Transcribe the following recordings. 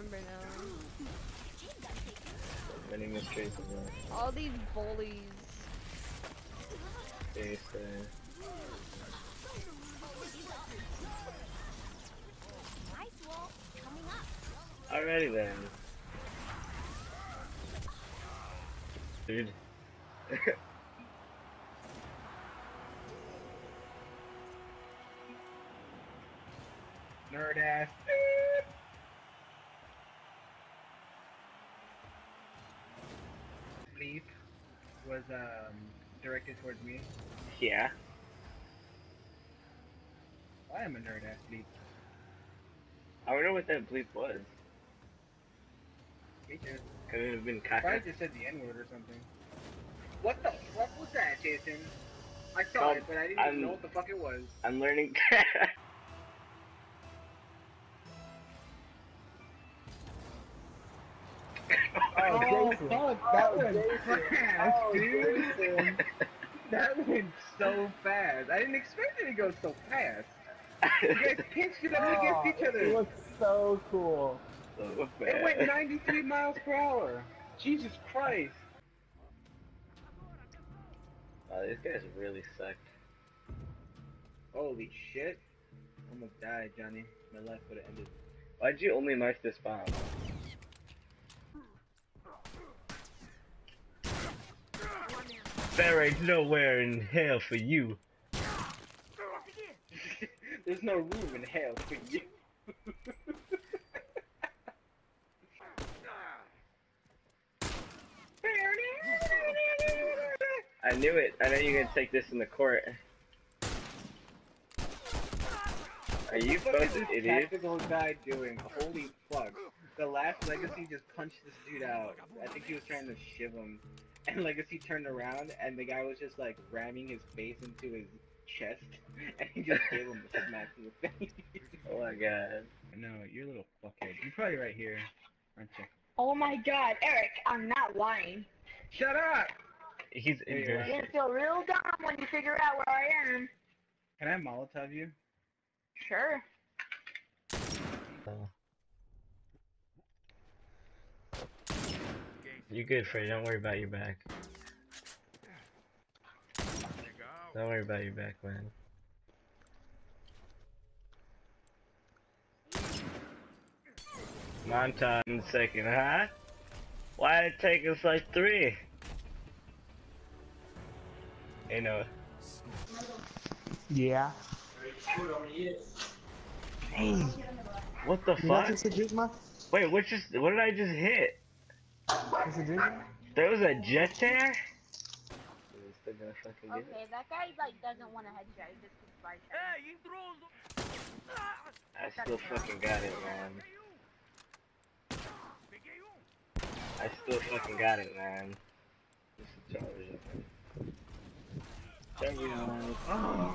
remember now. Many life. All these bullies. Seriously. Nice wall coming up. Alrighty then. Dude. Nerd ass. Was um directed towards me. yeah. I am a nerd ass sleep. I wonder what that bleep was. Me too. Could it have been Probably caca? just said the N word or something. What the fuck was that, Jason? I saw Well, it, but I didn't I'm- even know what the fuck it was. I'm learning. Oh, Jason. fuck, that Oh, went Jason. fast, Oh, dude. Jason. That went so fast. I didn't expect it to go so fast. You guys pinched it up Oh, against each other. It was so cool. so It went 93 miles per hour. Jesus Christ. Wow, these guys really sucked. Holy shit. I almost died, Johnny. My life would have ended. Why'd you only mark this bomb? There ain't nowhere in hell for you. There's no room in hell for you. I knew it. I know you're gonna take this in the court. Are you What is both this idiots? tactical guy doing? Holy fuck. The last Legacy just punched this dude out. I think he was trying to shiv him. And Legacy turned around and the guy was just like ramming his face into his chest. And he just gave him a smack to the face. Oh my god. no, you're a little fuckhead. You're probably right here, aren't you? Oh my god, Eric, I'm not lying. Shut up! He's in here. are. You're gonna feel real dumb when you figure out where I am. Can I Molotov you? Sure. Uh, You good, Freddy. Don't worry about your back. Don't worry about your back, man. Montage in a second, huh? Why did it take us like three? You know, Yeah. Hey, what the you fuck? Wait, what just? What did I just hit? Mr. Jigma? There was a jet there. Still gonna fucking get it. Okay, that guy like doesn't want a headshot. He just keeps body I still fucking got it, man. I still fucking got it, man. This is television. Television. Oh,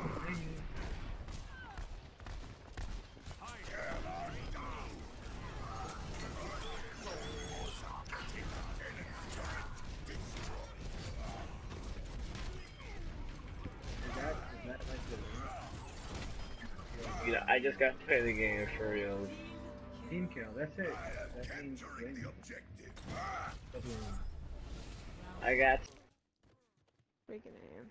Is that, is that like the You know, I just got to play the game for real. team kill? That's it. That means win. I got. Freaking am.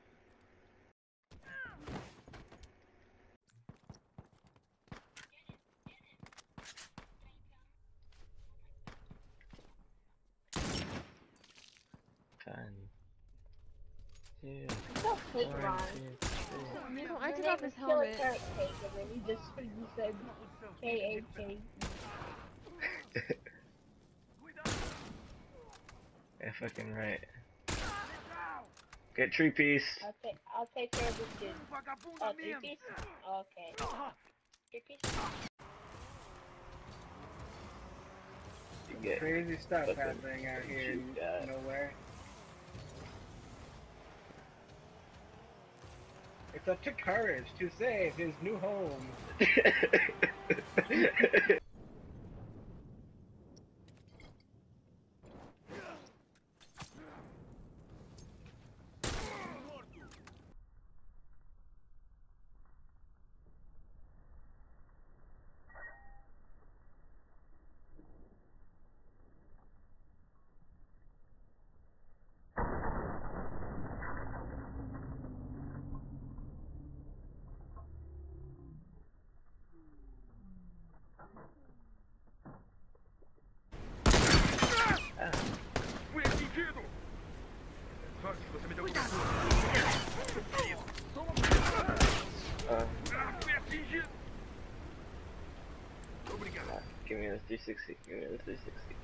Fun. Two, Don't take one, Ron. two, three. You know, I took off his helmet. Cake, and then he just he said K A K. Yeah, fucking right. Get tree piece. I'll take I'll take care of this dude. Oh, three piece? Okay. Three piece? You get. Crazy stuff happening out here in nowhere. It's up to courage to save his new home. Give me a 360. Give me a 360.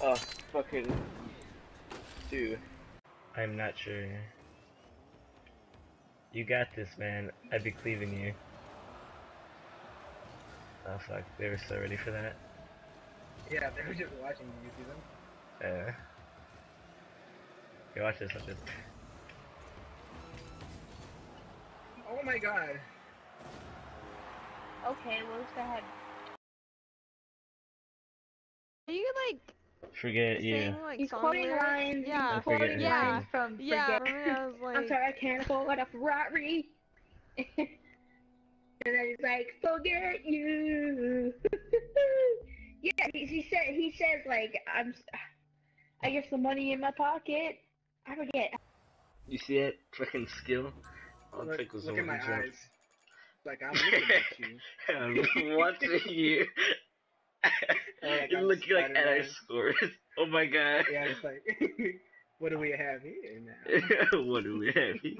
Oh, fucking. Dude. I'm not sure. You got this, man. I'd be cleaving you. Oh fuck, they were so ready for that. Yeah, they were just watching you see them. Uh. Okay, watch this, watch this. Oh my god. Okay, where's the head? Are you like Forget you. saying like He's quoting lines. Yeah. He's quoting forget Yeah. lines from Yeah, Forget. remember I was like, I'm sorry, I can't afford a Ferrari. and then he's like, forget you. yeah, he, he said he says like I'm. I get some money in my pocket. I forget. You see that fucking skill? It Look, took was look at my jump. eyes. Like I'm looking at you. I'm watching you. like You're I'm looking like at our scores. Oh my god. Yeah, it's like, what do we have here now? what do we have here?